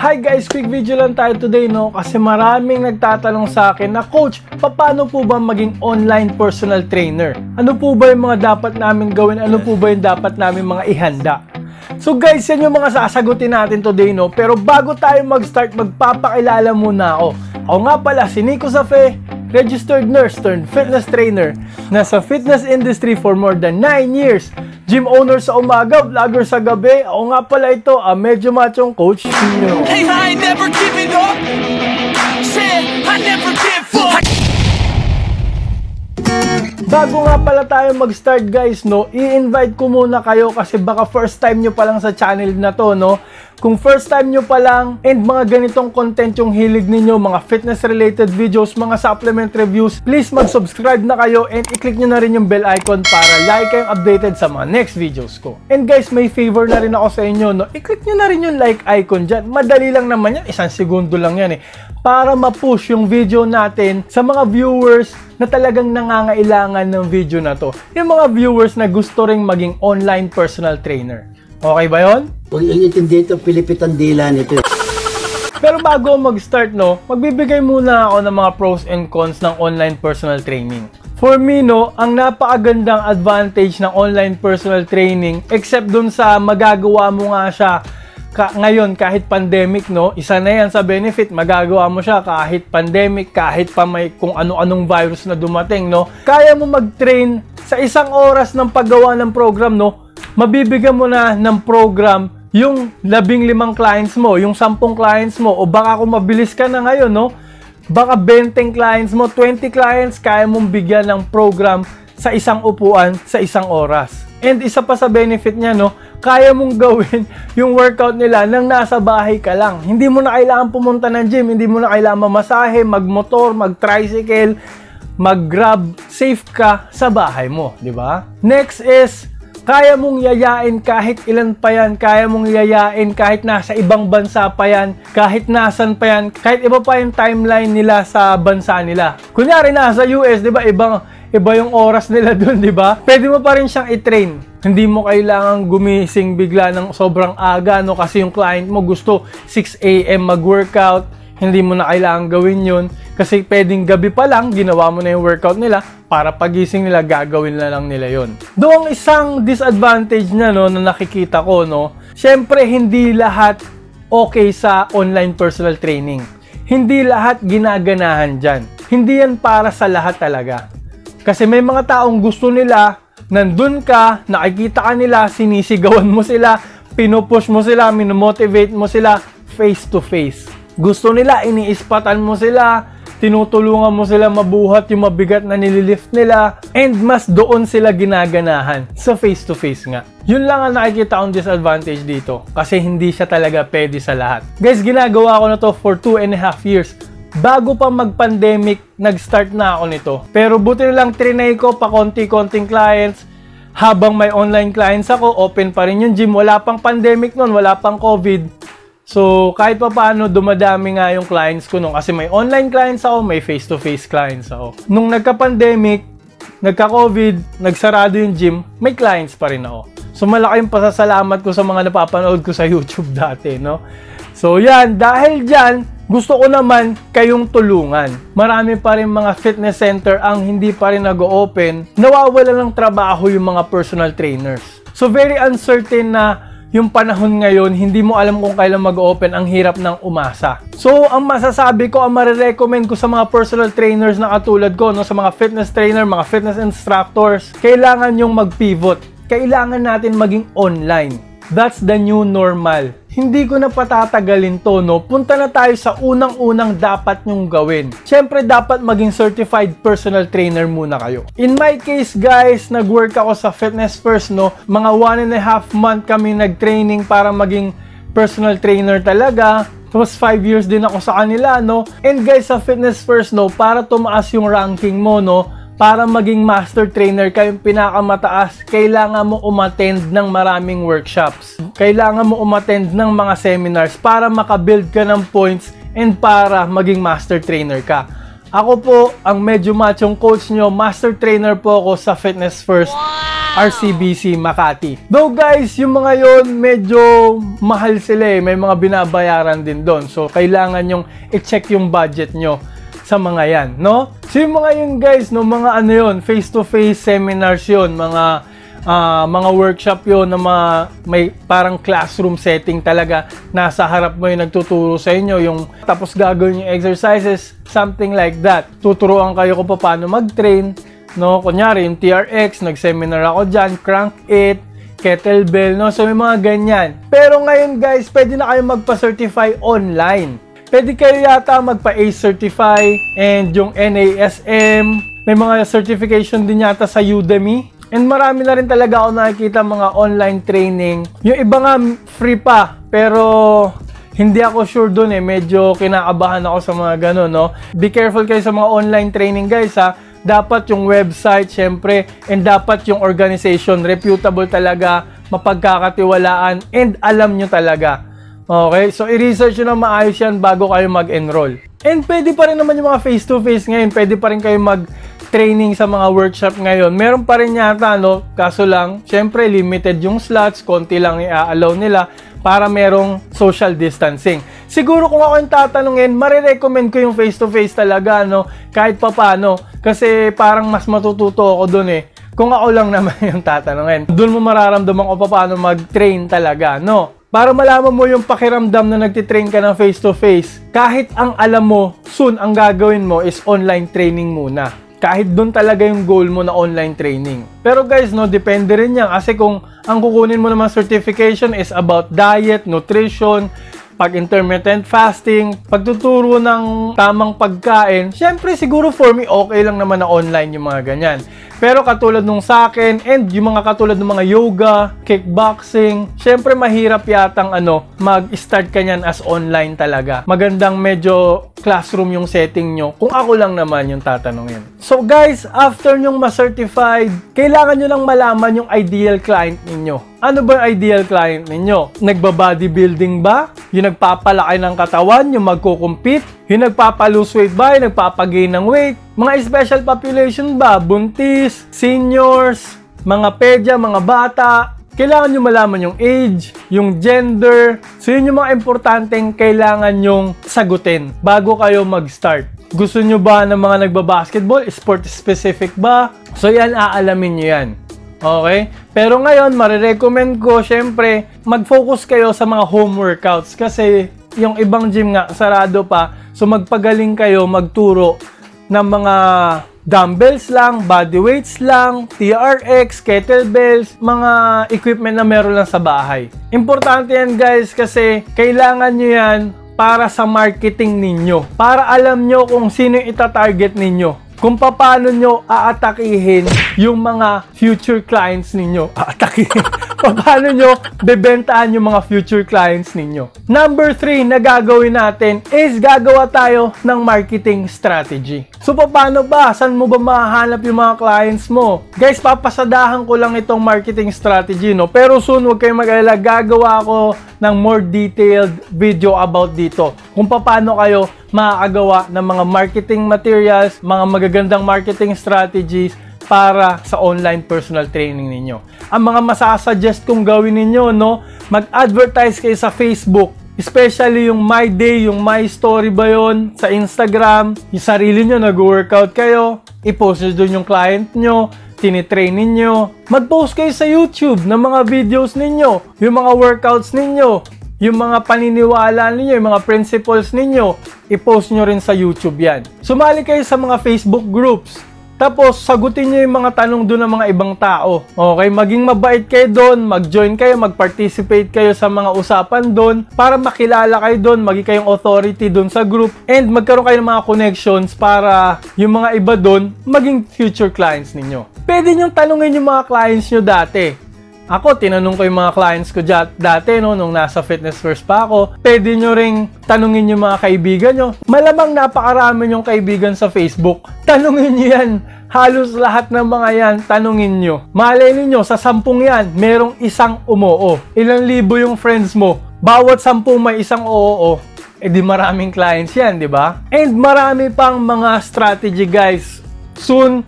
Hi guys, quick video lang tayo today no kasi maraming nagtatanong sa akin na coach, paano po ba maging online personal trainer? Ano po ba yung mga dapat namin gawin? Ano po ba yung dapat namin mga ihanda? So guys, yan yung mga sasagutin natin today no. Pero bago tayo mag-start, magpapakilala muna ako. Ako nga pala si Nico Safe, registered nurse turned fitness trainer. Nasa fitness industry for more than 9 years. Gym owner sa umaga, vlogger sa gabi. Ako nga pala ito, ang medyo machong coach Tino. Hey, I ain't never giving up. Said I never give up. Bago nga pala tayo mag-start guys, no, i-invite ko muna kayo kasi baka first time nyo pa lang sa channel na to, no. Kung first time nyo pa lang and mga ganitong content yung hilig ninyo, mga fitness related videos, mga supplement reviews, please mag-subscribe na kayo and i-click nyo na rin yung bell icon para like kayong updated sa mga next videos ko. And guys, may favor na rin ako sa inyo, no? I-click nyo na rin yung like icon dyan. Madali lang naman yan, isang segundo lang yan eh. Para ma-push yung video natin sa mga viewers na talagang nangangailangan ng video na to. Yung mga viewers na gusto ring maging online personal trainer. Okay ba yon? Huwag yung intindi ito, pilipitan dila nito. Pero bago mag-start, no, magbibigay muna ako ng mga pros and cons ng online personal training. For me, no, ang napakagandang advantage ng online personal training, except dun sa magagawa mo nga siya ka, ngayon kahit pandemic, no, isa na yan sa benefit, magagawa mo siya kahit pandemic, kahit pa may kung ano-anong virus na dumating, no. Kaya mo mag-train sa isang oras ng paggawa ng program, no, mabibigyan mo na ng program yung labing limang clients mo, yung sampung clients mo, o baka kung mabilis ka na ngayon, no? Baka 20 clients mo, 20 clients, kaya mong bigyan ng program sa isang upuan, sa isang oras. And isa pa sa benefit niya, no? Kaya mong gawin yung workout nila nang nasa bahay ka lang. Hindi mo na kailangan pumunta ng gym, hindi mo na kailangan mamasahe, magmotor, mag-tricycle, mag-grab, safe ka sa bahay mo, di ba? Next is kaya mong yayain kahit ilan pa yan, kaya mong yayain kahit nasa ibang bansa pa yan, kahit nasan pa yan, kahit iba pa yung timeline nila sa bansa nila. Kunyari nasa US, 'di ba? Ibang iba yung oras nila doon, 'di ba? Pwede mo pa rin siyang i-train. Hindi mo kailangan gumising bigla ng sobrang aga no kasi yung client mo gusto 6 AM mag-workout, hindi mo na kailangan gawin yun kasi pwedeng gabi pa lang ginawa mo na yung workout nila para pagising nila gagawin na lang nila yon. Doong isang disadvantage na no na nakikita ko no, syempre hindi lahat okay sa online personal training. Hindi lahat ginaganahan diyan. Hindi yan para sa lahat talaga. Kasi may mga taong gusto nila nandun ka, nakikita ka nila, sinisigawan mo sila, pinupush mo sila, minomotivate mo sila face to face. Gusto nila, iniispatan mo sila, tinutulungan mo sila mabuhat yung mabigat na nililift nila, and mas doon sila ginaganahan sa face-to-face nga. Yun lang ang nakikita kong disadvantage dito kasi hindi siya talaga pwede sa lahat. Guys, ginagawa ko na to for 2 and a half years. Bago pa mag-pandemic, nag-start na ako nito. Pero buti na lang trinay ko pa konti-konting clients. Habang may online clients ako, open pa rin yung gym. Wala pang pandemic noon, wala pang COVID So, kahit pa paano, dumadami nga yung clients ko nung kasi may online clients ako, may face-to-face clients ako. Nung nagka-pandemic, nagka-COVID, nagsarado yung gym, may clients pa rin ako. So, malaki yung pasasalamat ko sa mga napapanood ko sa YouTube dati, no? So, yan. Dahil dyan, gusto ko naman kayong tulungan. Marami pa rin mga fitness center ang hindi pa rin nag-open. Nawawala ng trabaho yung mga personal trainers. So, very uncertain na yung panahon ngayon, hindi mo alam kung kailan mag-open, ang hirap ng umasa. So, ang masasabi ko, ang marirecommend ko sa mga personal trainers na katulad ko, no, sa mga fitness trainer, mga fitness instructors, kailangan yung mag-pivot. Kailangan natin maging online. That's the new normal hindi ko na patatagalin to, no? Punta na tayo sa unang-unang dapat nyong gawin. Siyempre, dapat maging certified personal trainer muna kayo. In my case, guys, nag-work ako sa Fitness First, no? Mga one and a half month kami nag-training para maging personal trainer talaga. Tapos 5 years din ako sa kanila, no? And guys, sa Fitness First, no? Para tumaas yung ranking mo, no? Para maging master trainer ka yung pinakamataas, kailangan mo umattend ng maraming workshops. Kailangan mo umattend ng mga seminars para makabuild ka ng points and para maging master trainer ka. Ako po, ang medyo machong coach nyo, master trainer po ako sa Fitness First. Wow! RCBC Makati. Though guys, yung mga yon medyo mahal sila eh. May mga binabayaran din doon. So, kailangan yung i-check yung budget nyo sa mga yan, no? So, mga yun guys, no, mga ano yun, face-to-face seminars yun, mga ah, mga workshop yon na mga, may parang classroom setting talaga. Nasa harap mo yung nagtuturo sa inyo, yung tapos gagawin yung exercises, something like that. Tuturuan kayo kung paano mag-train, no? Kunyari, yung TRX, nag-seminar ako dyan, Crank 8, kettlebell, no? So, may mga ganyan. Pero ngayon, guys, pwede na kayo magpa-certify online. Pwede kayo yata magpa-ACE certify and yung NASM. May mga certification din yata sa Udemy. And marami na rin talaga ako nakikita mga online training. Yung iba nga free pa, pero hindi ako sure dun eh. Medyo kinakabahan ako sa mga ganun, no? Be careful kayo sa mga online training, guys, ha? Dapat yung website, syempre, and dapat yung organization, reputable talaga, mapagkakatiwalaan, and alam nyo talaga. Okay? So, i-research nyo na maayos yan bago kayo mag-enroll. And pwede pa rin naman yung mga face-to-face ngayon. Pwede pa rin kayo mag-training sa mga workshop ngayon. Meron pa rin yata, no? Kaso lang, syempre, limited yung slots. Konti lang i-allow nila para merong social distancing. Siguro kung ako yung tatanungin, marirecommend ko yung face-to-face talaga, no? Kahit papano. Kasi parang mas matututo ako dun eh. Kung ako lang naman yung tatanungin. Doon mo mararamdaman ko paano mag-train talaga, no? Para malaman mo yung pakiramdam na nagtitrain ka ng face-to-face, kahit ang alam mo, soon ang gagawin mo is online training muna. Kahit doon talaga yung goal mo na online training. Pero guys, no, depende rin yan. Kasi kung ang kukunin mo naman certification is about diet, nutrition, pag intermittent fasting, pagtuturo ng tamang pagkain, syempre siguro for me okay lang naman na online yung mga ganyan. Pero katulad nung sa akin and yung mga katulad ng mga yoga, kickboxing, syempre mahirap yatang ano, mag-start ka niyan as online talaga. Magandang medyo classroom yung setting nyo kung ako lang naman yung tatanungin. So guys, after nyong ma-certified, kailangan nyo lang malaman yung ideal client ninyo. Ano ba yung ideal client ninyo? Nagba-bodybuilding ba? Yung nagpapalaki ng katawan, yung magko-compete? Yung nagpapa-lose weight ba? Yung nagpapagain ng weight? Mga special population ba? Buntis, seniors, mga pedya, mga bata, kailangan nyo malaman yung age, yung gender. So, yun yung mga importanteng kailangan nyong sagutin bago kayo mag-start. Gusto nyo ba ng mga nagbabasketball? Sport specific ba? So, yan, aalamin nyo yan. Okay? Pero ngayon, marirecommend ko, syempre, mag-focus kayo sa mga home workouts kasi yung ibang gym nga, sarado pa. So, magpagaling kayo magturo ng mga dumbbells lang, body weights lang, TRX, kettlebells, mga equipment na meron lang sa bahay. Importante yan guys kasi kailangan nyo yan para sa marketing ninyo. Para alam nyo kung sino itatarget ninyo kung paano nyo aatakihin yung mga future clients ninyo. Aatakihin. paano nyo bebentahan yung mga future clients ninyo. Number 3 na gagawin natin is gagawa tayo ng marketing strategy. So, paano ba? Saan mo ba mahanap yung mga clients mo? Guys, papasadahan ko lang itong marketing strategy, no? Pero soon, huwag kayong mag-alala. Gagawa ako ng more detailed video about dito. Kung paano kayo makakagawa ng mga marketing materials, mga magagandang marketing strategies para sa online personal training ninyo. Ang mga masasuggest kong gawin ninyo, no, mag-advertise kayo sa Facebook, especially yung My Day, yung My Story ba yun, sa Instagram, yung sarili nyo, nag-workout kayo, i-post nyo doon yung client nyo, tinitrain ninyo. Mag-post kayo sa YouTube ng mga videos ninyo, yung mga workouts ninyo, yung mga paniniwala ninyo, yung mga principles ninyo, i-post nyo rin sa YouTube yan. Sumali kayo sa mga Facebook groups. Tapos, sagutin nyo yung mga tanong doon ng mga ibang tao. Okay, maging mabait kayo doon, mag-join kayo, mag-participate kayo sa mga usapan doon para makilala kayo doon, maging kayong authority doon sa group, and magkaroon kayo ng mga connections para yung mga iba doon maging future clients ninyo. Pwede nyo tanungin yung mga clients nyo dati. Ako, tinanong ko yung mga clients ko dati, no, nung nasa Fitness First pa ako. Pwede nyo ring tanungin yung mga kaibigan nyo. Malamang napakarami yung kaibigan sa Facebook. Tanungin nyo yan. Halos lahat ng mga yan, tanungin nyo. Malay ninyo, sa sampung yan, merong isang umoo. Ilang libo yung friends mo. Bawat sampung may isang oo, eh di maraming clients yan, di ba? And marami pang mga strategy guys. Soon,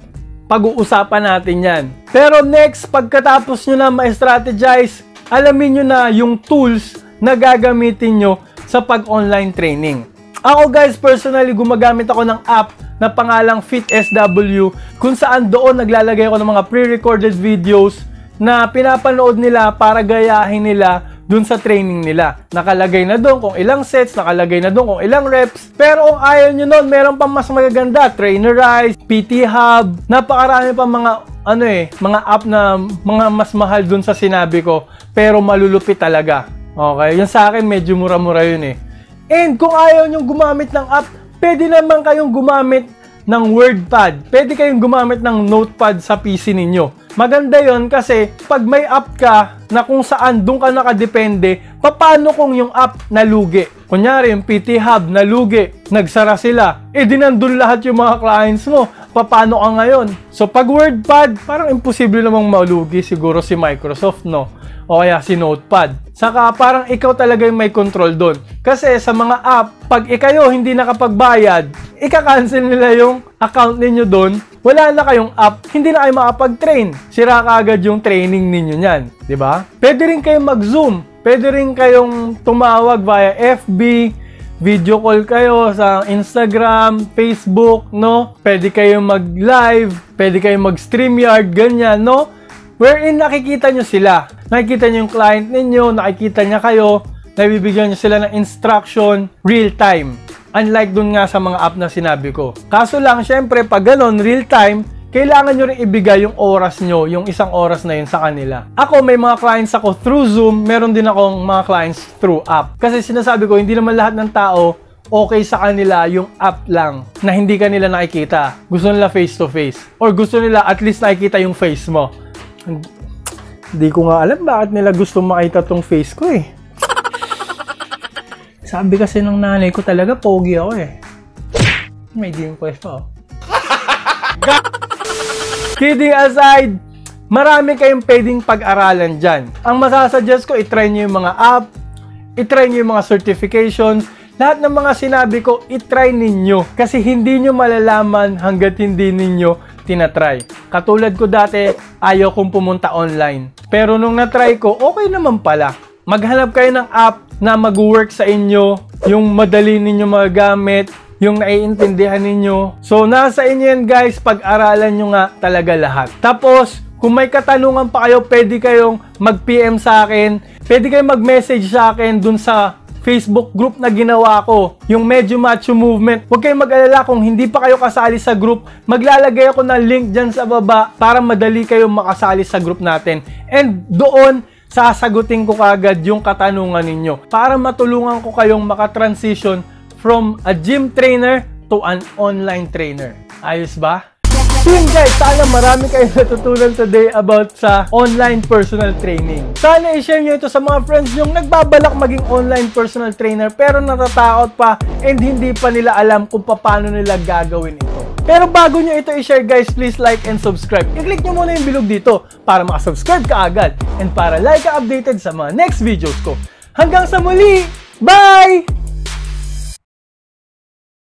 pag-uusapan natin yan. Pero next, pagkatapos nyo na ma-strategize, alamin nyo na yung tools na gagamitin nyo sa pag-online training. Ako guys, personally, gumagamit ako ng app na pangalang FitSW kung saan doon naglalagay ako ng mga pre-recorded videos na pinapanood nila para gayahin nila dun sa training nila. Nakalagay na doon kung ilang sets, nakalagay na doon kung ilang reps. Pero kung ayaw nyo nun, meron pang mas magaganda. Trainerize, PT Hub, napakarami pa mga ano eh, mga app na mga mas mahal dun sa sinabi ko. Pero malulupit talaga. Okay? Yung sa akin, medyo mura-mura yun eh. And kung ayaw nyo gumamit ng app, pwede naman kayong gumamit ng WordPad. Pwede kayong gumamit ng Notepad sa PC ninyo. Maganda yon kasi pag may app ka na kung saan doon ka nakadepende, paano kung yung app nalugi? Kunyari, yung PT Hub nalugi, nagsara sila, eh di nandun lahat yung mga clients mo. Paano ka ngayon? So pag WordPad, parang imposible namang malugi siguro si Microsoft, no? O kaya si Notepad. Saka parang ikaw talaga yung may control doon. Kasi sa mga app, pag ikayo hindi nakapagbayad, ika-cancel nila yung account ninyo doon, wala na kayong app, hindi na kayo makapag-train. Sira ka agad yung training ninyo niyan, di ba? Pwede rin kayong mag-zoom, pwede rin kayong tumawag via FB, video call kayo sa Instagram, Facebook, no? Pwede kayong mag-live, pwede kayong mag-StreamYard, ganyan, no? Wherein nakikita nyo sila. Nakikita nyo yung client ninyo, nakikita niya kayo, nabibigyan nyo sila ng instruction real time. Unlike dun nga sa mga app na sinabi ko. Kaso lang, syempre, pag ganun, real time, kailangan nyo rin ibigay yung oras nyo, yung isang oras na yun sa kanila. Ako, may mga clients ako through Zoom, meron din akong mga clients through app. Kasi sinasabi ko, hindi naman lahat ng tao okay sa kanila yung app lang na hindi kanila nakikita. Gusto nila face to face. Or gusto nila at least nakikita yung face mo. Hindi ko nga alam bakit nila gusto makita tong face ko eh. Sabi kasi ng nanay ko talaga, pogi ako eh. May game quest pa oh. Kidding aside, marami kayong pwedeng pag-aralan dyan. Ang masasuggest ko, itry nyo yung mga app, itry nyo yung mga certifications, lahat ng mga sinabi ko, itry ninyo. Kasi hindi nyo malalaman hanggat hindi ninyo tinatry. Katulad ko dati, ayaw kong pumunta online. Pero nung natry ko, okay naman pala. Maghanap kayo ng app na mag-work sa inyo, yung madali ninyo magagamit, yung naiintindihan ninyo. So, nasa inyo yan guys, pag-aralan nyo nga talaga lahat. Tapos, kung may katanungan pa kayo, pwede kayong mag-PM sa akin. Pwede kayong mag-message sa akin dun sa Facebook group na ginawa ko, yung Medyo Macho Movement. Huwag kayong mag-alala kung hindi pa kayo kasali sa group, maglalagay ako ng link dyan sa baba para madali kayong makasali sa group natin. And doon, sasagutin ko kagad yung katanungan ninyo para matulungan ko kayong makatransition from a gym trainer to an online trainer. Ayos ba? So yun guys, sana marami kayong natutunan today about sa online personal training. Sana i-share nyo ito sa mga friends nyo nagbabalak maging online personal trainer pero natatakot pa and hindi pa nila alam kung paano nila gagawin ito. Pero bago nyo ito i-share guys, please like and subscribe. I-click nyo muna yung bilog dito para makasubscribe ka agad and para like ka updated sa mga next videos ko. Hanggang sa muli! Bye!